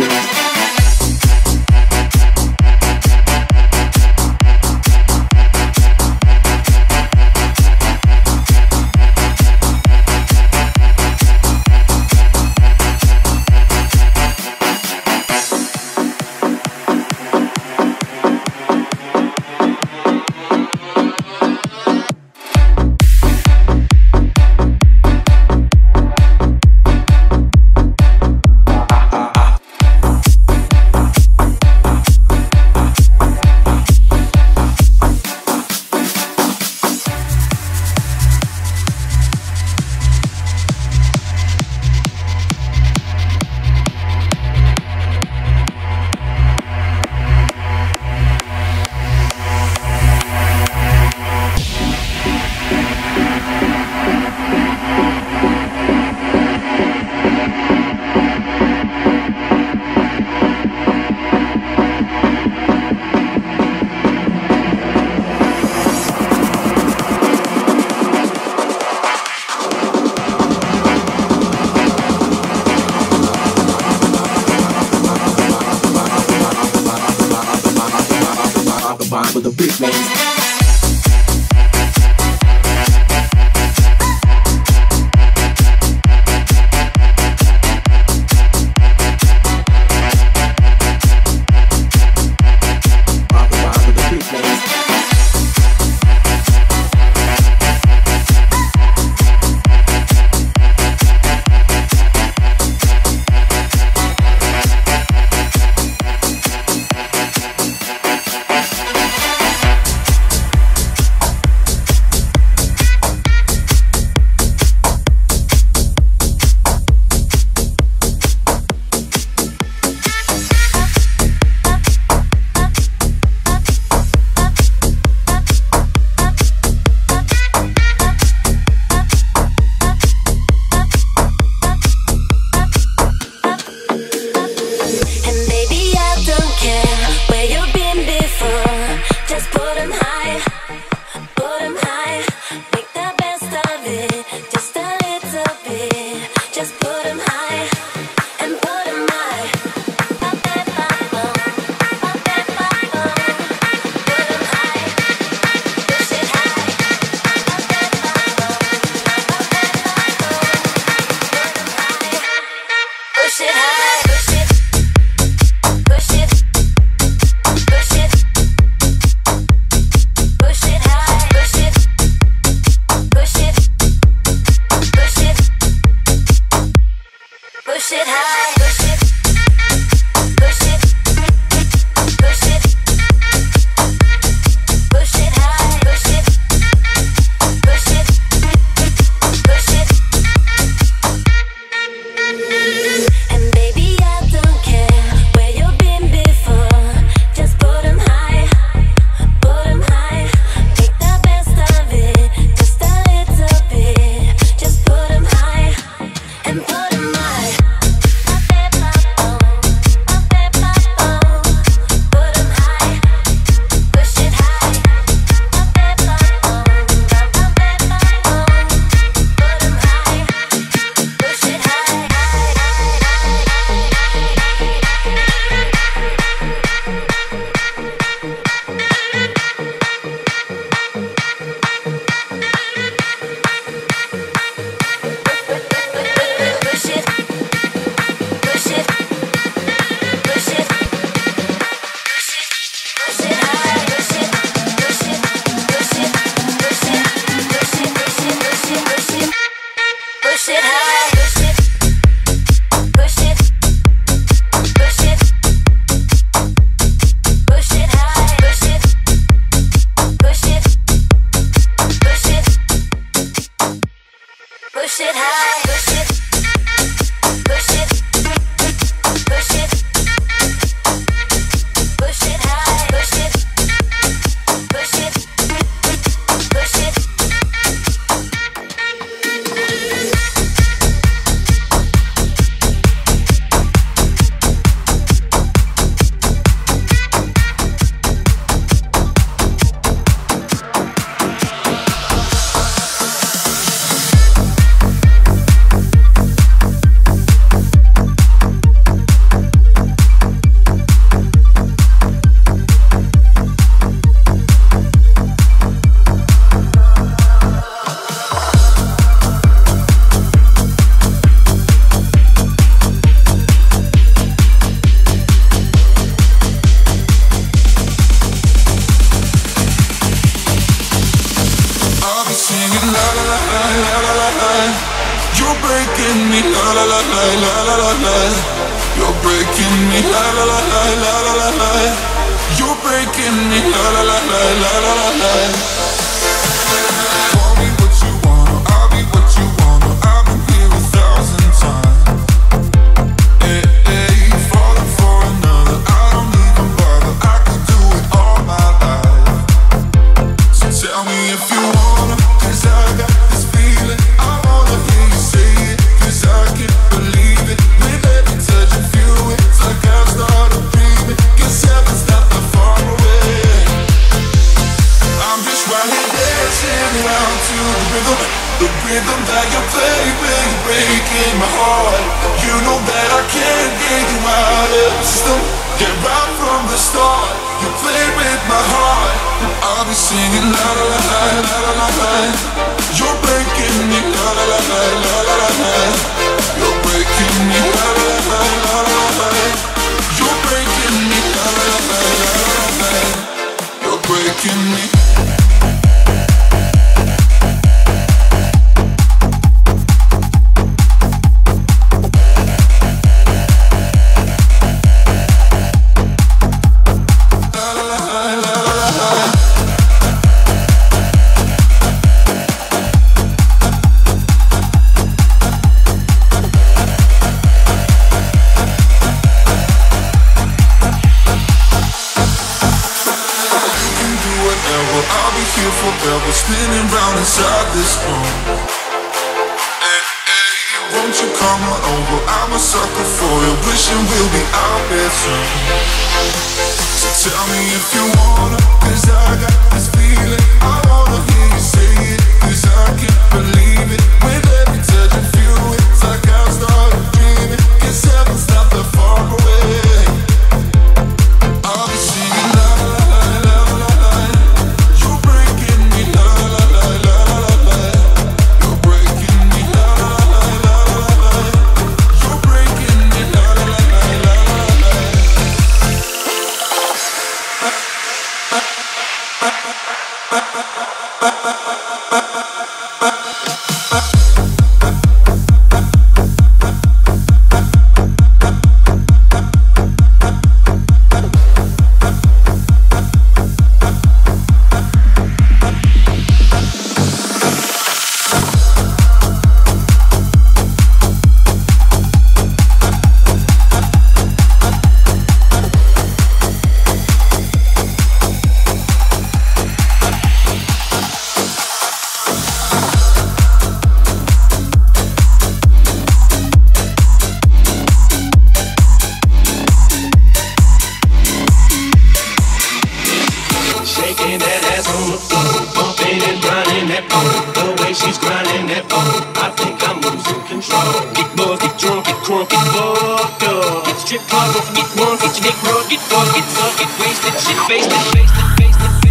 Thank you. la la la la la la la You're breaking me la la la la la la la la You're breaking me la la la la la la la la You're breaking me la la la la la la la la that you're breaking my heart You know that I can't get you out of the system Yeah, right from the start You with my heart I'll be singing la la la la la la la You're breaking me la la la la la la la You're breaking me la la la la la la la You're breaking me inside this room. Hey, hey, won't you come on over? I'm a sucker for you, wishing we'll be out there soon. So tell me if you wanna, cause I got this feeling. I wanna hear it, don't get wasted, shit, wasted, wasted, wasted. wasted.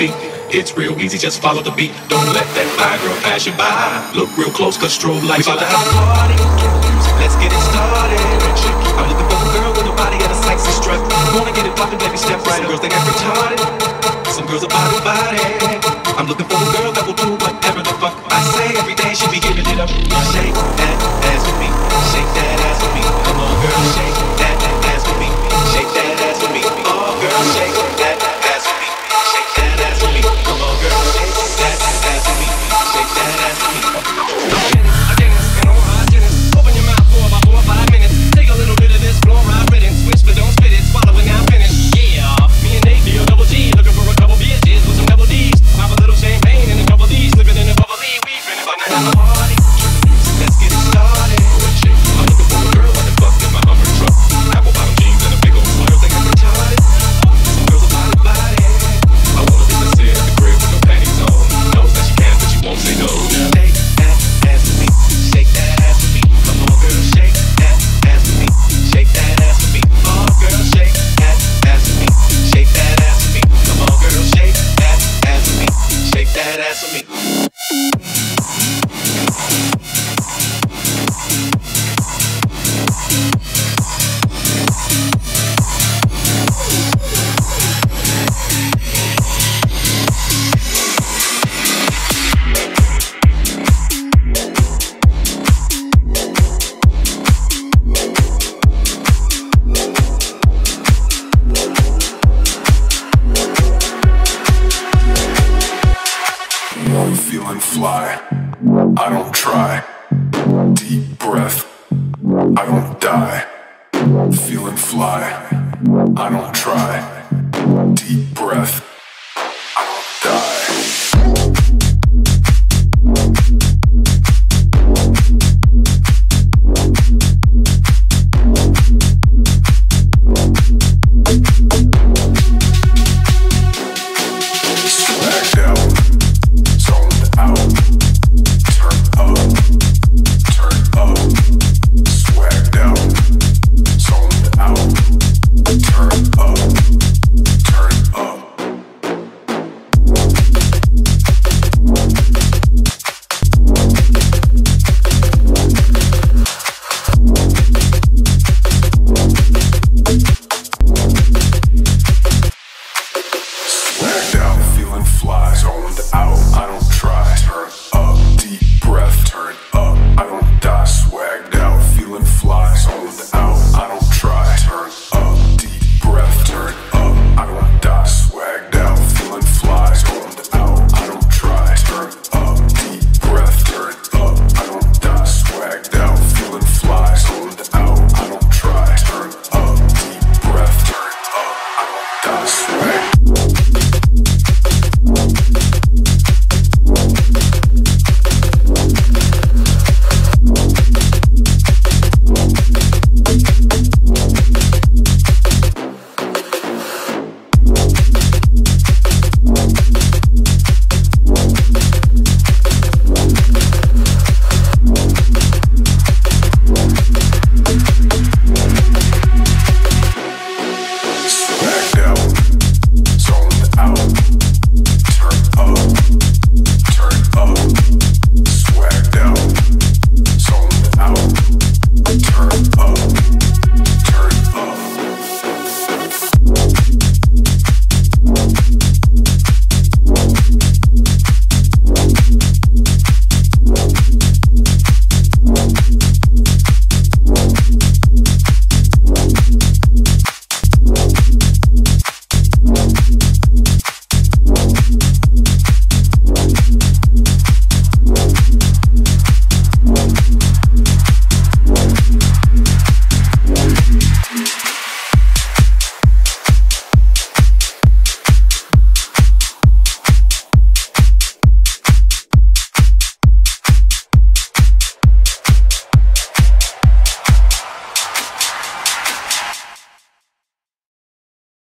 Feet. It's real easy, just follow the beat. Don't let that fire girl pass you by. Look real close, cause strobe lights are the a party. Let's get it started. I'm looking for a girl with a body and a sexy strut. Wanna get it poppin', baby, step right up. Girls think I'm retarded. Some girls are body body. I'm looking for a girl that will do whatever the fuck I say every day. She be giving it up. Shake that ass with me. Shake that ass with me. Come on, girl, shake that ass with me. Shake that ass with me. Oh, girl, shake that Yeah. Try.